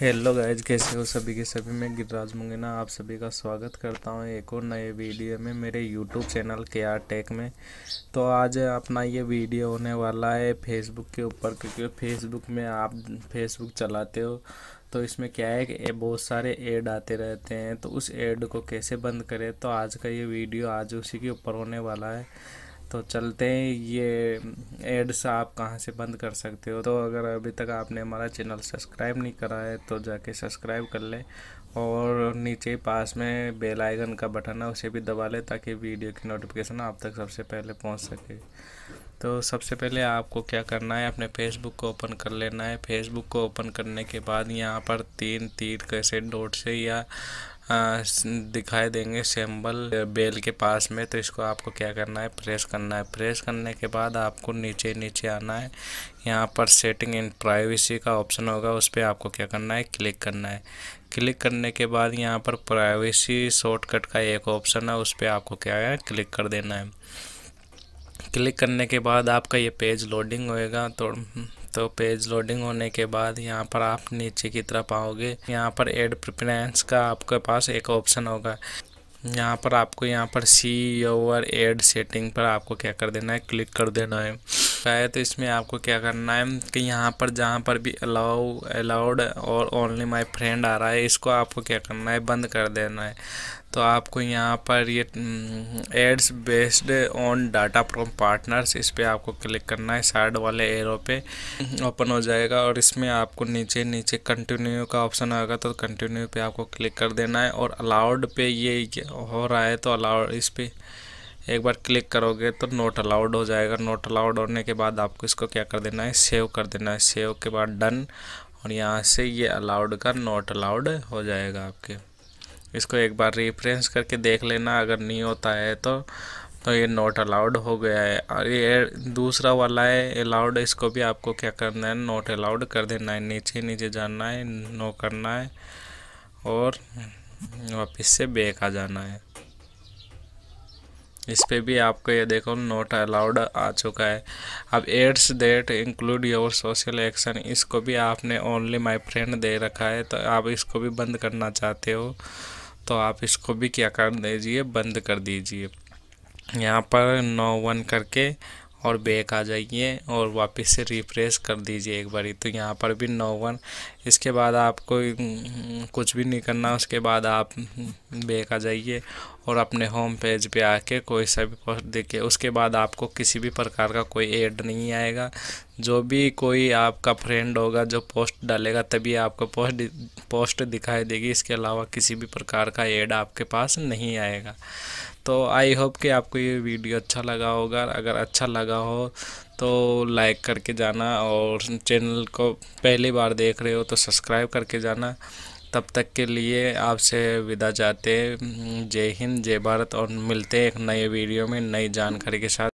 Hello guys कैसे हो सभी के सभी? मैं गिरिराज मुंगेना आप सभी का स्वागत करता हूँ एक और नए वीडियो में मेरे YouTube channel K R Tech में। तो आज अपना ये वीडियो होने वाला है फेसबुक के ऊपर, क्योंकि फेसबुक में आप फेसबुक चलाते हो तो इसमें क्या है कि बहुत सारे ऐड आते रहते हैं। तो उस ऐड को कैसे बंद करें? तो आज का ये वीडियो आज उसी के ऊपर होने वाला है। तो चलते हैं, ये एड्स आप कहाँ से बंद कर सकते हो? तो अगर अभी तक आपने हमारा चैनल सब्सक्राइब नहीं करा है तो जाके सब्सक्राइब कर ले और नीचे पास में बेल आइकन का बटन है, उसे भी दबा ले ताकि वीडियो की नोटिफिकेशन आप तक सबसे पहले पहुँच सके। तो सबसे पहले आपको क्या करना है, अपने फेसबुक को ओपन कर लेना है। फेसबुक को ओपन करने के बाद यहाँ पर तीन तीर कैसे डॉट से या दिखाई देंगे सिंबल बेल के पास में। तो इसको आपको क्या करना है? प्रेस करना है। प्रेस करने के बाद आपको नीचे नीचे आना है। यहाँ पर सेटिंग इन प्राइवेसी का ऑप्शन होगा। उस पर आपको क्या करना है? क्लिक करना है। क्लिक करने के बाद यहाँ पर प्राइवेसी शॉर्टकट का एक ऑप्शन है। उस पर आपको क्या है? क्लिक कर देना है। क्लिक करने के बाद आपका ये पेज लोडिंग होएगा। तो तो पेज लोडिंग होने के बाद यहाँ पर आप नीचे की तरफ़ आओगे, यहाँ पर एड प्रिफरेंस का आपके पास एक ऑप्शन होगा। यहाँ पर आपको यहाँ पर सी ओवर एड सेटिंग पर आपको क्या कर देना है क्लिक कर देना है। है तो इसमें आपको क्या करना है कि यहाँ पर, जहाँ पर भी अलाउ, अलाउड और ओनली माय फ्रेंड आ रहा है, इसको आपको क्या करना है, बंद कर देना है। तो आपको यहाँ पर ये ads based on data from partners इस पर आपको क्लिक करना है साइड वाले एरो पे ओपन हो जाएगा और इसमें आपको नीचे नीचे कंटिन्यू का ऑप्शन आएगा तो कंटिन्यू पे आपको क्लिक कर देना है और अलाउड पे ये हो रहा है तो अलाउड इस पर एक बार क्लिक करोगे तो नोट अलाउड हो जाएगा। नोट अलाउड होने के बाद आपको इसको क्या कर देना है? सेव कर देना है। सेव के बाद डन। और यहाँ से ये अलाउड का नोट अलाउड हो जाएगा आपके। इसको एक बार रिफ्रेंस करके देख लेना। अगर नहीं होता है तो तो ये नोट अलाउड हो गया है। और ये दूसरा वाला है, अलाउड। इसको भी आपको क्या करना है? नोट अलाउड कर देना है। नीचे नीचे जाना है, नो करना है और वापस से बेक आ जाना है। इस पर भी आपको ये देखो नोट अलाउड आ चुका है। अब ads that include your social action इसको भी आपने ओनली माय फ्रेंड दे रखा है तो आप इसको भी बंद करना चाहते हो तो आप इसको भी क्या कर दीजिए, बंद कर दीजिए। यहाँ पर नो वन करके और बैक आ जाइए और वापस से रिफ्रेश कर दीजिए एक बारी। तो यहाँ पर भी नो वन। इसके बाद आपको कुछ भी नहीं करना, उसके बाद आप बैक आ जाइए और अपने होम पेज पे आके कोई सा भी पोस्ट देखिए। उसके बाद आपको किसी भी प्रकार का कोई ऐड नहीं आएगा। जो भी कोई आपका फ्रेंड होगा जो पोस्ट डालेगा, तभी आपको पोस्ट पोस्ट दिखाई देगी। इसके अलावा किसी भी प्रकार का ऐड आपके पास नहीं आएगा। तो आई होप कि आपको ये वीडियो अच्छा लगा होगा। अगर अच्छा लगा हो तो लाइक करके जाना और चैनल को पहली बार देख रहे हो तो सब्सक्राइब करके जाना। तब तक के लिए आपसे विदा चाहते जय हिंद, जय भारत और मिलते हैं एक नए वीडियो में नई जानकारी के साथ।